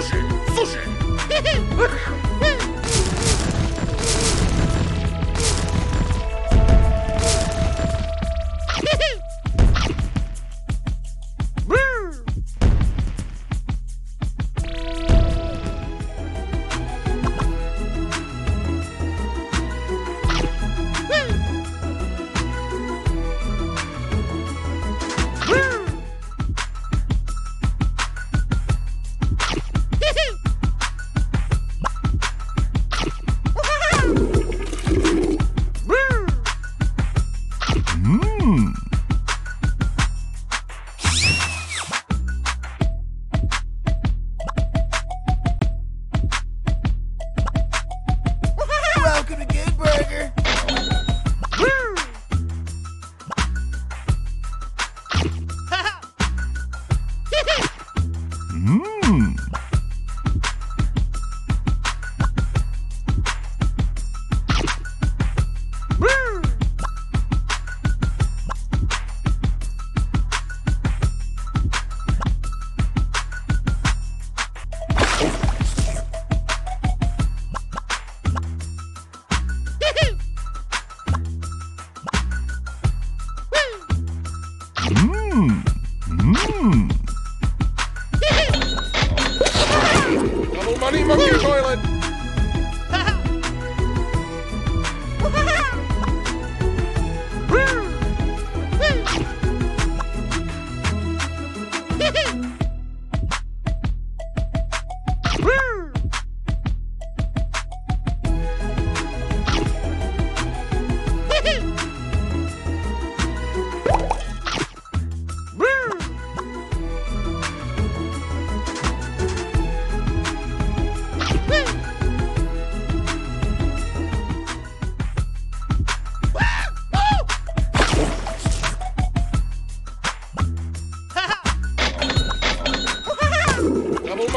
素食素食嘿嘿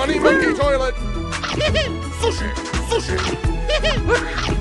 money monkey toilet! Sushi! Sushi!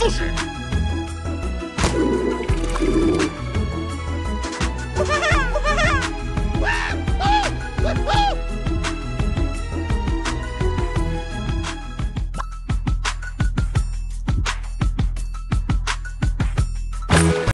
不是